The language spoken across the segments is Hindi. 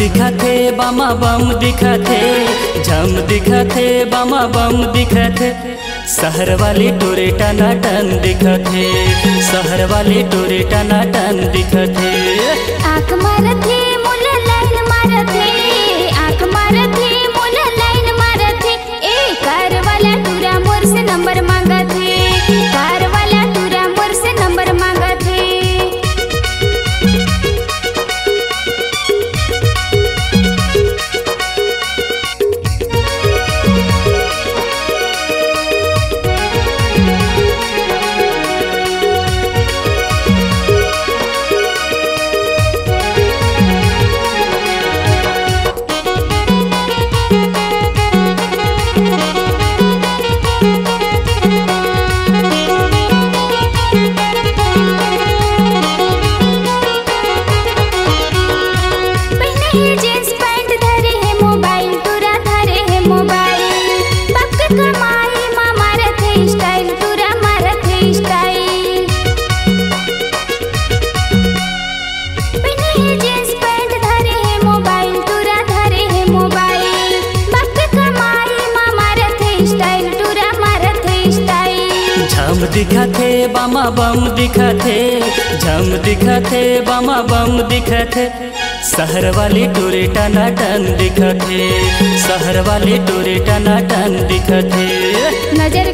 बमा बम दिखते झम दिखते बामा बम दिखते शहर वाली टोरे टनाटन दिखते शहर वाले टोरे टनाटन दिखते आँख मारथे दिखथे, बमा बम दिखथे, झम दिखथे, बमा बम दिखथे। शहर वाली टोरे टनाटन दिखथे शहर वाली टोरे टनाटन दिखथे। नज़र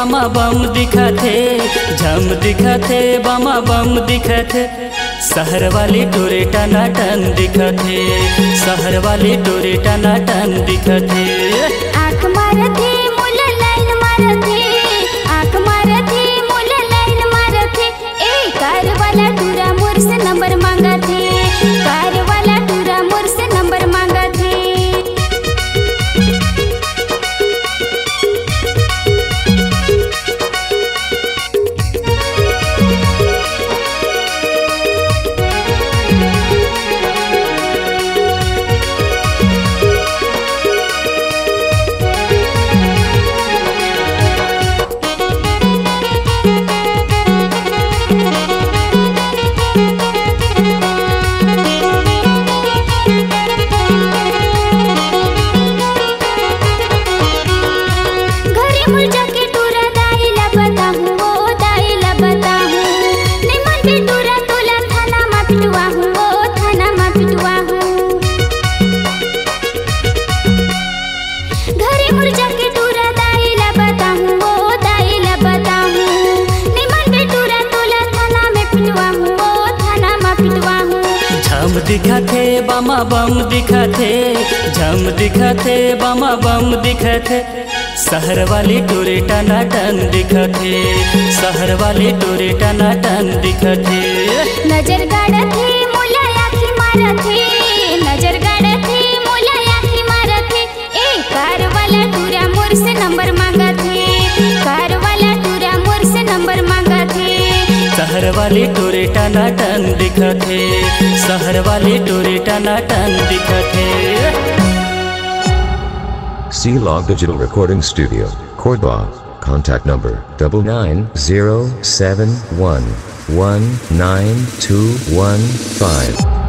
बमा बम दिखथे झम दिखथे बामा बम दिखथे शहर वाली टोरे टनाटन दिखथे शहर वाली टोरे टनाटन दिखथे आँख मारथे झम बामा बमा दिखते झम दिखते बामा बम दिखते शहर वाली टोरे टनाटन दिखते शहर वाली टोरे टनाटन दिखते नज़र गाडथे मुला आखी मारथे नज़र गाडथे वाले टोरे टना टन दिखत हे शहर वाले टोरे टना टन दिखत हे सी log digital recording studio Korba Contact number 99071192115